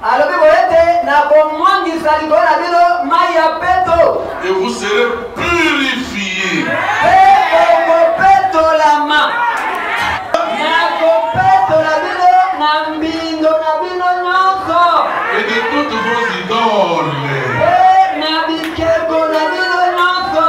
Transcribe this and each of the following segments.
Alobi boye ete nakomwangisa likolo na bino mai ya peto. Et vous serez purifiés. Mpe bokopetolama. Nakopetola bino na mbindo na bino nyonso. Et de toutes vos idoles. Mpe na bikeko na bino nyonso.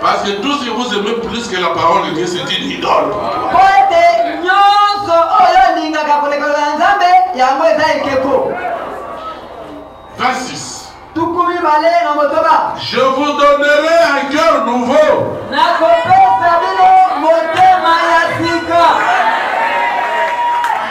Parce que tout ce que vous aimez plus que la parole de Dieu, c'est une idole. Pote nyonso oyo olingaka koleka na Nzambe yango eza ekeko. 26. Tuku mibale na motoba. Je vous donnerai un cœur nouveau. Nakopesa bino motema ya sika.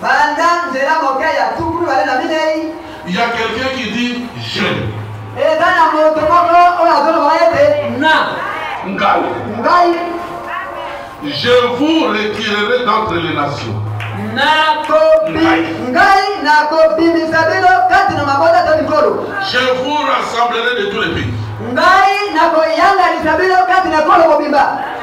Banda nzela moke ya tuku mibale na minei. Il y a quelqu'un qui dit je. Eza na moto moko oyo azoloba ete na. Ngai. Ngai. Je vous retirerai d'entre les nations. ngai nakobimisa bino kati na mabota to mikolo je vous rassemblerai de tous les pays ngai nakoyanganisa bino kati na kolo mobimba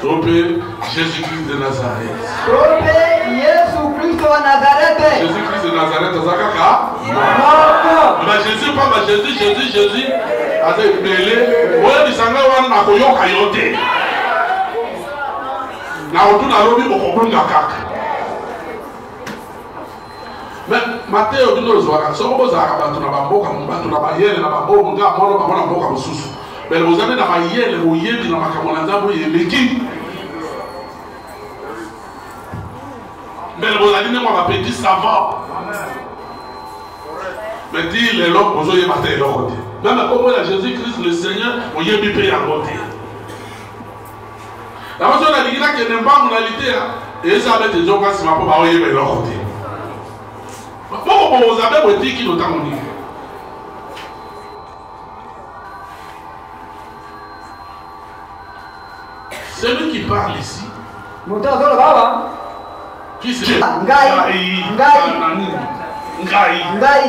To mpe Jésus Christ de Nazareth. To mpe Yesu Kristo wa Nazarete. Jésus Christ de Nazareth aza kaka moko. Na Jésus pamba Jésus Jésus Jésus aza ebele oyebisa ngai wana nakoyoka yo te nakotuna lobi okobunga kaka Mais Mateo bino ozwaka soko bozalaka bato na bamboka bato na mayele na bango nga mono bango na mboka mosusu bele bozali na mayele boyebi na makambo na nzambe oyo eleki mbele bozali ndenge ba petit savant mais ti lelo bozoyeba te eloko te meme kombo ya jésus christ le seigneur oyebi mpe yango te yango soki nalingi nakende mbangu na liteya eza bete nzoka nsima mpo baoyeba eloko te boko bokoza mpe botiki no ntango nini celui qui parle ici moto azoloba awa ah, ngai ngai ngai ngai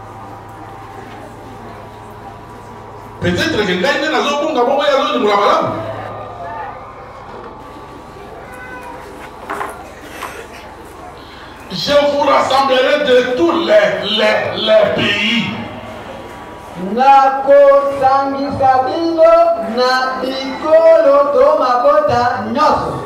peut-être ke ngai nde nazobunga bongo ye azolimbola malamu je vous rassemblerai de tous les, les, les pays nakosangisa bino na bikolo to mabota nyonso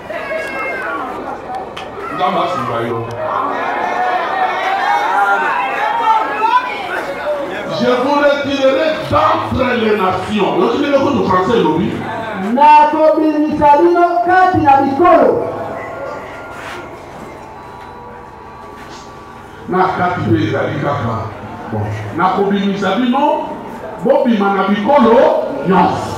nzambe asunga yo je vous retirerai d'entre les nations oyoki ndenge kutu français elobi nakobimisa bino kati na bikolo na kati mpe ezali kaka bon nakobimisa bino bobima na bikolo nyonso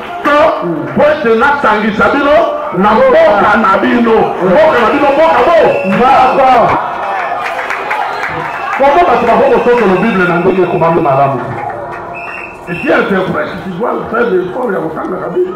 to mpo ete nasangisa bino na mboka na bino mboka na bino mboka bo moko koma bato bakoki kosokolo bible na ndenge ekomami malamu esi interprète sizwa faible effort ya kotangaka bible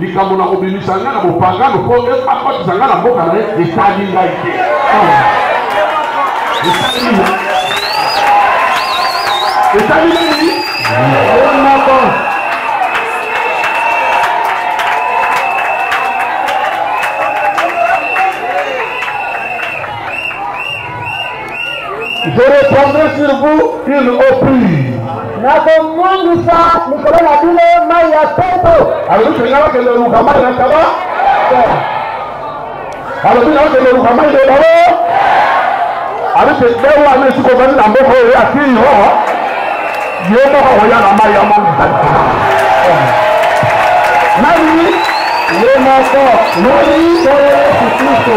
likambo na kobimisa ngai na bopagano mpo akotisa ngai na mboka na ye esali ngai te esali nini moko Je répandrai sur vous une eau pure. nakomwangisa likolo na bino mai ya peto alobi mpenza bakende luka mai na taba alobi na bakende luka mai na ebale abiseke wana esika ozali na mboka oyo yaki yehova ye moko akoya na mai ya mongisa nani ye moko nani oyo yesu kristo